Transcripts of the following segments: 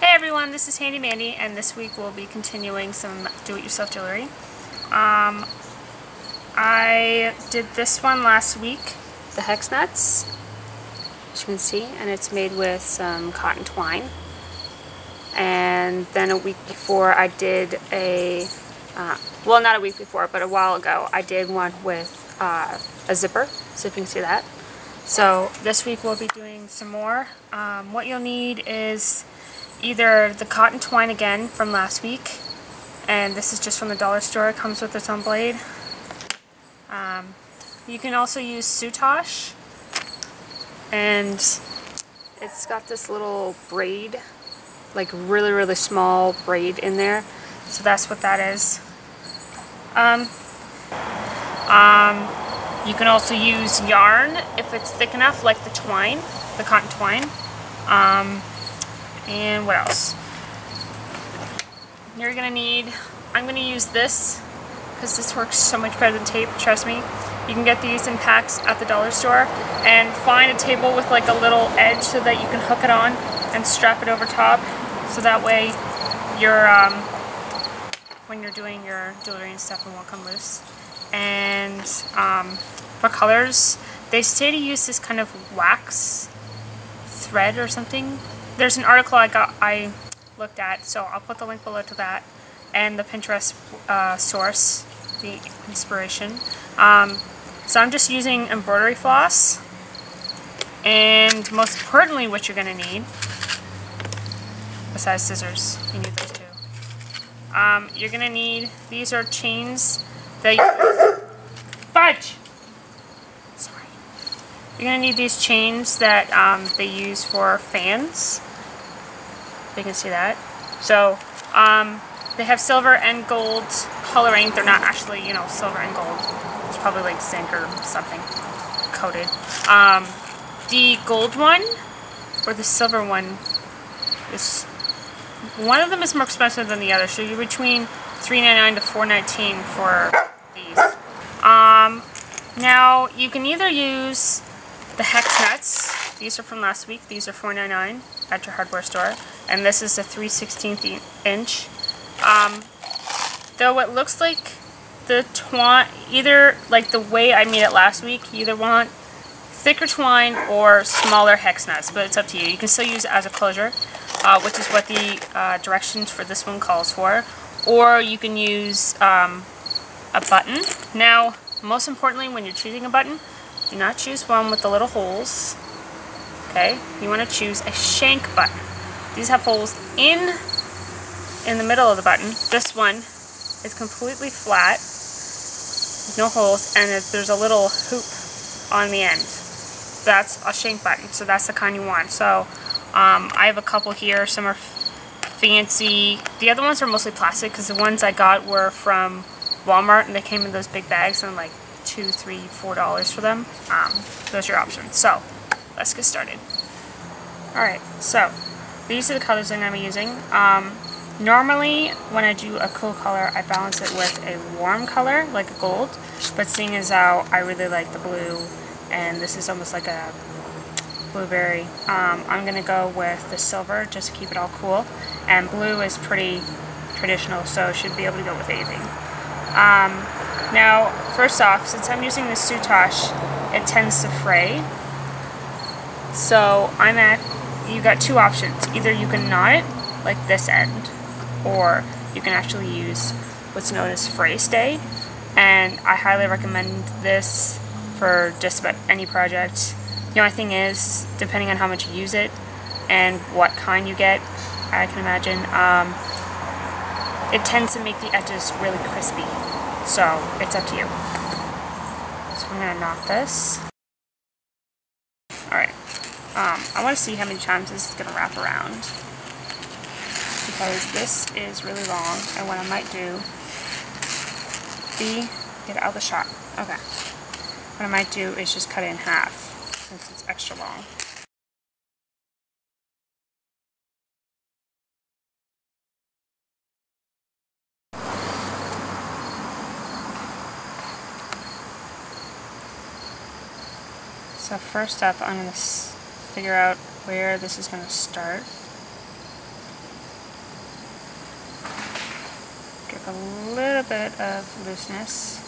Hey everyone, this is Handi Mandi, and this week we'll be continuing some do-it-yourself jewelry. Um, I did this one last week, the hex nuts, as you can see, and it's made with some cotton twine. And then a week before I did a, uh, well not a week before, but a while ago, I did one with uh, a zipper, so if you can see that. So this week we'll be doing some more. Um, what you'll need is either the cotton twine again from last week, and this is just from the dollar store. It comes with its own blade. Um, you can also use soutache, and it's got this little braid, like really, really small braid in there. So that's what that is. Um, um, you can also use yarn if it's thick enough, like the twine, the cotton twine. Um, and what else? You're gonna need, I'm gonna use this because this works so much better than tape, trust me. You can get these in packs at the dollar store and find a table with like a little edge so that you can hook it on and strap it over top so that way your um, when you're doing your jewelry and stuff it won't come loose. And um, for colors, they say to use this kind of wax thread or something there's an article I got I looked at, so I'll put the link below to that, and the Pinterest uh, source, the inspiration. Um, so I'm just using embroidery floss, and most importantly, what you're going to need, besides scissors, you need those too. Um, you're going to need, these are chains that you, fudge! Sorry. You're going to need these chains that um, they use for fans you can see that. So um, they have silver and gold coloring. They're not actually, you know, silver and gold. It's probably like zinc or something coated. Um, the gold one or the silver one is one of them is more expensive than the other. So you're between $3.99 to $4.19 for these. Um, now you can either use the hex nuts these are from last week. These are $4.99 at your hardware store. And this is a 3 16th inch. Um, though it looks like the twine, either like the way I made it last week, you either want thicker twine or smaller hex nuts, but it's up to you. You can still use it as a closure, uh, which is what the uh, directions for this one calls for. Or you can use um, a button. Now, most importantly, when you're choosing a button, do not choose one with the little holes okay, you want to choose a shank button. These have holes in in the middle of the button. This one is completely flat, no holes, and there's a little hoop on the end. That's a shank button, so that's the kind you want. So um, I have a couple here. Some are fancy. The other ones are mostly plastic because the ones I got were from Walmart and they came in those big bags and like two, three, four dollars for them. Um, those are your options. So let's get started. Alright, so these are the colors I'm going to be using. Um, normally, when I do a cool color, I balance it with a warm color, like a gold, but seeing as how I really like the blue, and this is almost like a blueberry, um, I'm going to go with the silver just to keep it all cool, and blue is pretty traditional, so should be able to go with anything. Um, now, first off, since I'm using the soutache, it tends to fray, so I'm at, you got two options. Either you can knot it, like this end, or you can actually use what's known as fray stay. And I highly recommend this for just about any project. The only thing is, depending on how much you use it and what kind you get, I can imagine, um, it tends to make the edges really crispy. So it's up to you. So I'm going to knot this. Um, I want to see how many times this is going to wrap around. Because this is really long, and what I might do... be get out of the shot. Okay. What I might do is just cut it in half, since it's extra long. So first up, I'm going to figure out where this is going to start. Get a little bit of looseness.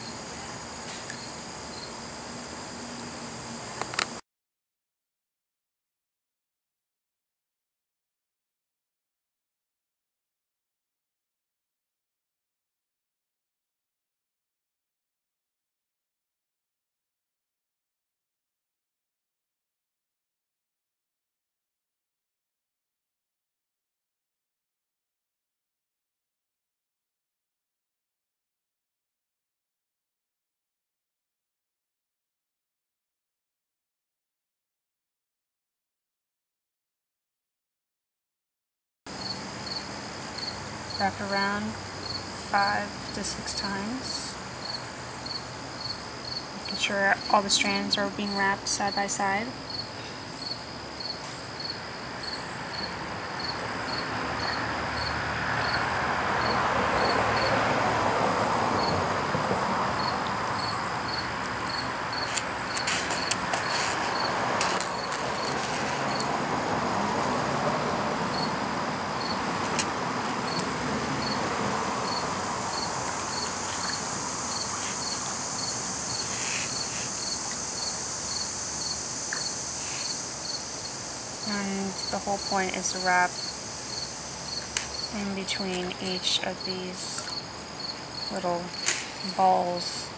Wrap around five to six times. Making sure all the strands are being wrapped side by side. And the whole point is to wrap in between each of these little balls.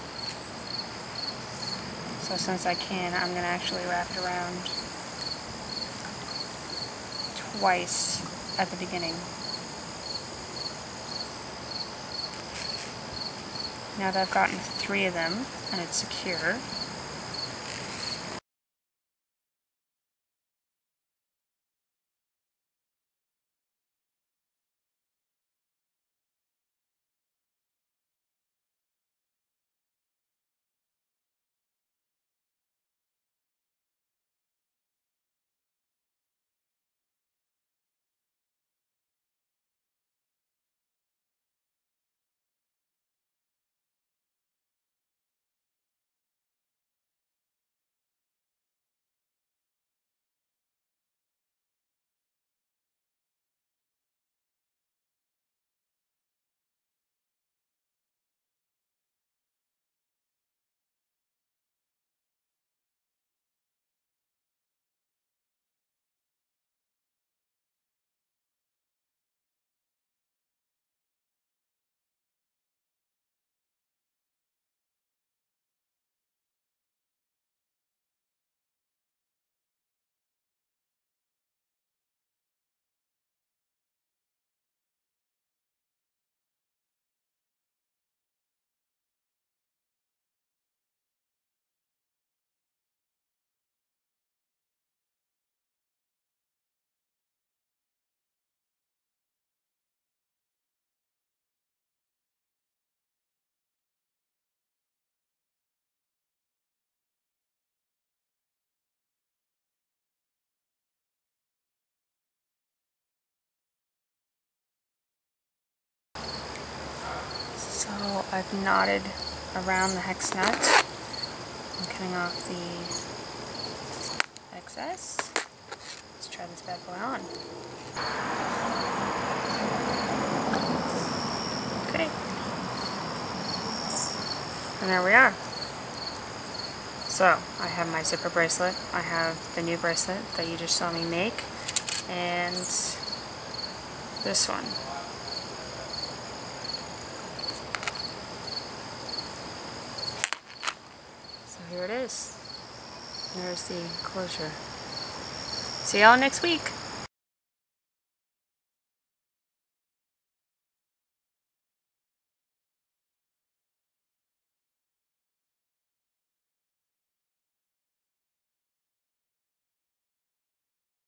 So since I can I'm going to actually wrap it around twice at the beginning. Now that I've gotten three of them and it's secure I've knotted around the hex nut. I'm cutting off the excess. Let's try this bad boy on. Okay. And there we are. So, I have my zipper bracelet, I have the new bracelet that you just saw me make, and this one. Here it is. There's the closure. See y'all next week.